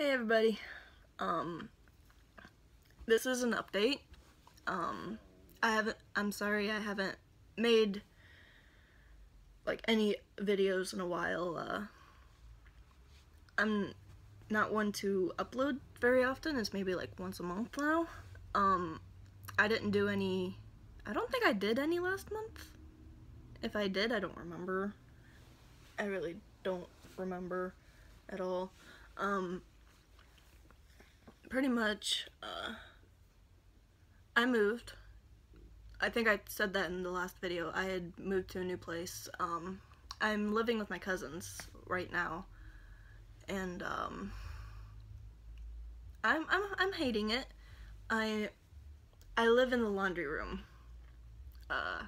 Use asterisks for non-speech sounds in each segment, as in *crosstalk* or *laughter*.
Hey everybody. Um this is an update. Um I haven't I'm sorry I haven't made like any videos in a while. Uh I'm not one to upload very often. It's maybe like once a month now. Um I didn't do any I don't think I did any last month. If I did, I don't remember. I really don't remember at all. Um pretty much, uh, I moved. I think I said that in the last video. I had moved to a new place. Um, I'm living with my cousins right now, and um, I'm I'm I'm hating it. I I live in the laundry room. Uh,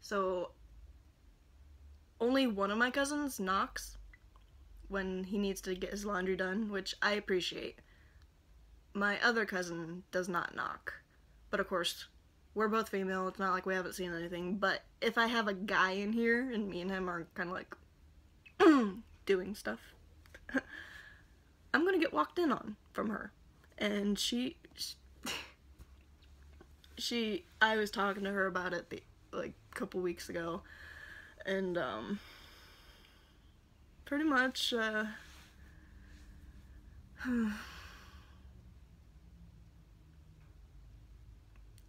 so only one of my cousins knocks when he needs to get his laundry done, which I appreciate my other cousin does not knock. But of course, we're both female. It's not like we haven't seen anything. But if I have a guy in here and me and him are kind of like doing stuff, I'm gonna get walked in on from her. And she, she, I was talking to her about it the, like a couple weeks ago, and um, pretty much. Uh,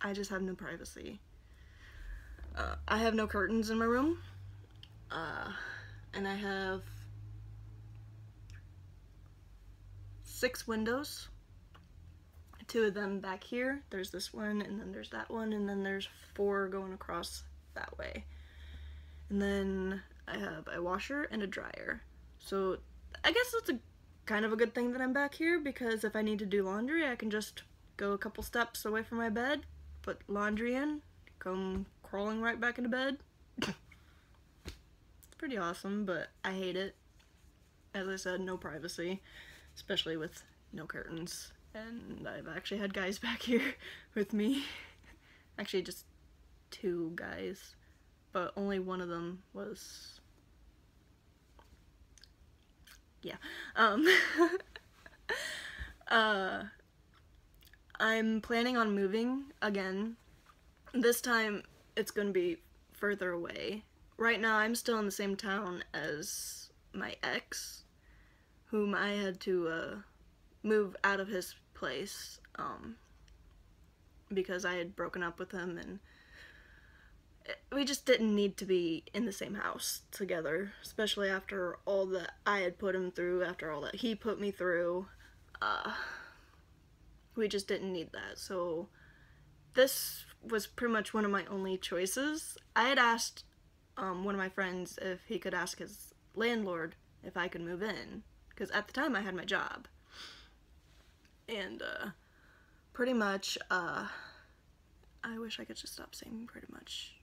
I just have no privacy. Uh, I have no curtains in my room. Uh, and I have six windows. Two of them back here. There's this one, and then there's that one, and then there's four going across that way. And then I have a washer and a dryer. So I guess that's a kind of a good thing that I'm back here because if I need to do laundry, I can just go a couple steps away from my bed, put laundry in, come crawling right back into bed. it's pretty awesome, but I hate it. As I said, no privacy, especially with no curtains. And I've actually had guys *laughs* back here with me. actually, just two guys, but only one of them was. Yeah. Um. *laughs* uh I'm planning on moving again. This time it's going to be further away. Right now I'm still in the same town as my ex, whom I had to uh, move out of his place um, because I had broken up with him and we just didn't need to be in the same house together, especially after all that I had put him through, after all that he put me through. Uh, we just didn't need that. So this was pretty much one of my only choices. I had asked um, one of my friends if he could ask his landlord if I could move in because at the time I had my job. And uh, pretty much, uh, I wish I could just stop saying pretty much.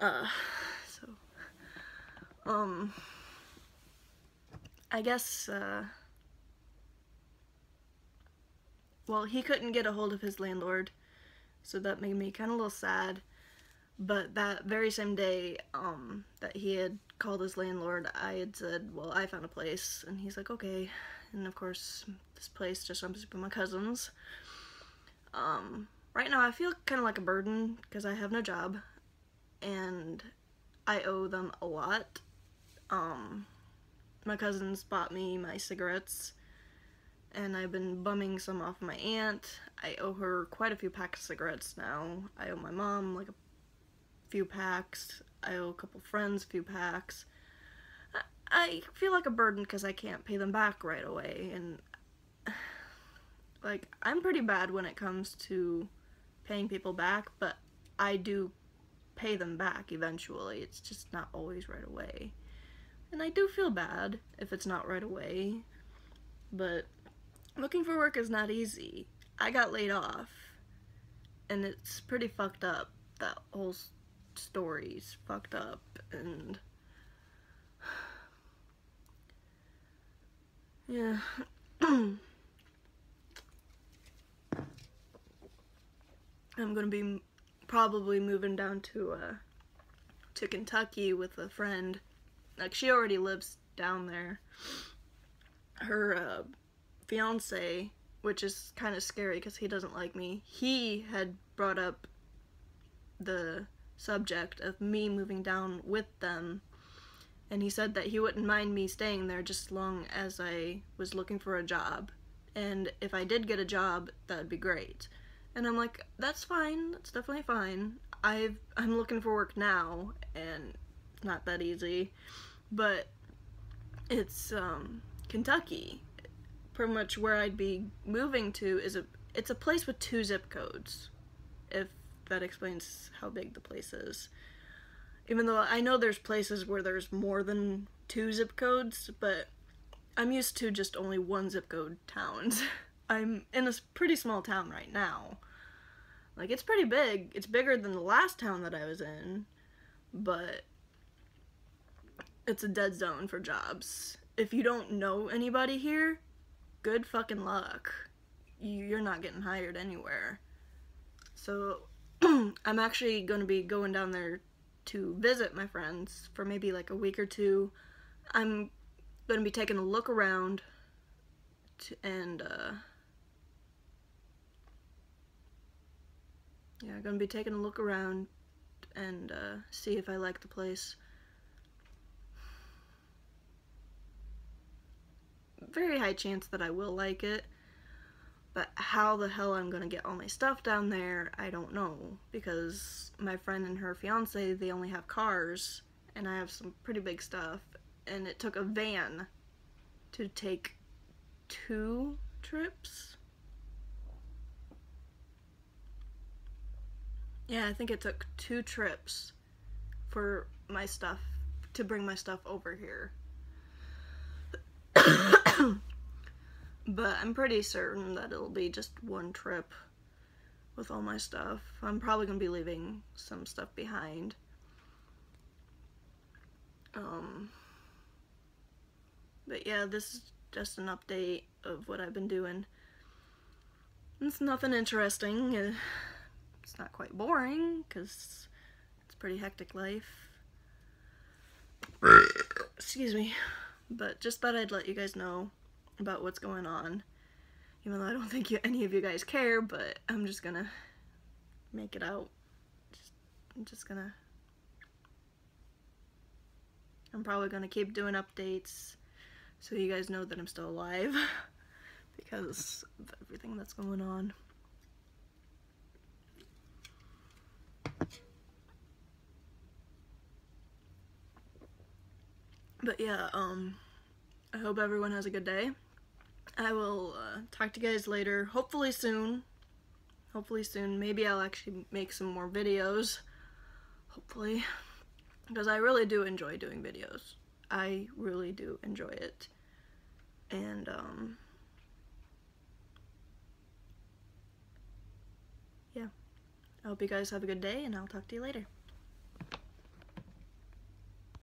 Uh, so, um, I guess, uh, well, he couldn't get a hold of his landlord, so that made me kind of a little sad. But that very same day um, that he had called his landlord, I had said, well, I found a place. And he's like, okay. And of course, this place just happens to be my cousin's. Um, right now, I feel kind of like a burden because I have no job. And I owe them a lot. Um, my cousins bought me my cigarettes and I've been bumming some off my aunt. I owe her quite a few packs of cigarettes now. I owe my mom like a few packs. I owe a couple friends a few packs. I, feel like a burden because I can't pay them back right away and *sighs* like I'm pretty bad when it comes to paying people back but I do pay them back eventually. It's just not always right away. And I do feel bad if it's not right away but looking for work is not easy. I got laid off, and it's pretty fucked up. That whole story's fucked up, and *sighs* yeah. *clears throat* I'm gonna be probably moving down to uh to Kentucky with a friend. Like she already lives down there her uh, fiance, which is kind of scary because he doesn't like me, he had brought up the subject of me moving down with them. And he said that he wouldn't mind me staying there just as long as I was looking for a job. And if I did get a job, that would be great. And I'm like, that's fine. That's definitely fine. I've I'm looking for work now, and it's not that easy. But it's um, Kentucky. Pretty much where I'd be moving to is a it's a place with two zip codes. If that explains how big the place is. Even though I know there's places where there's more than two zip codes, but I'm used to just only one zip code towns. *laughs* I'm in a pretty small town right now. Like, it's pretty big. It's bigger than the last town that I was in, but it's a dead zone for jobs. If you don't know anybody here, good fucking luck. You're not getting hired anywhere. So, *clears throat* I'm actually going to be going down there to visit my friends for maybe like a week or two. I'm going to be taking a look around and uh, yeah, going to be taking a look around and uh, see if I like the place. Very high chance that I will like it. But how the hell I'm gonna get all my stuff down there, I don't know. Because my friend and her fiance, they only have cars, and I have some pretty big stuff. And it took a van to take two trips. Yeah, I think it took two trips for my stuff, to bring my stuff over here. *coughs* *coughs* *coughs* But I'm pretty certain that it'll be just one trip with all my stuff. I'm probably going to be leaving some stuff behind. Um, but yeah, this is just an update of what I've been doing. It's nothing interesting. It's not quite boring, because it's pretty hectic life. *coughs* Excuse me. But just thought I'd let you guys know about what's going on. Even though I don't think you, any of you guys care, but I'm just gonna make it out. Just, I'm just gonna... I'm probably gonna keep doing updates so you guys know that I'm still alive *laughs* because of everything that's going on. But yeah, um, I hope everyone has a good day. I will uh, talk to you guys later, hopefully soon. Hopefully soon. Maybe I'll actually make some more videos. Hopefully. Because I really do enjoy doing videos. I really do enjoy it. And, um... Yeah. I hope you guys have a good day, and I'll talk to you later.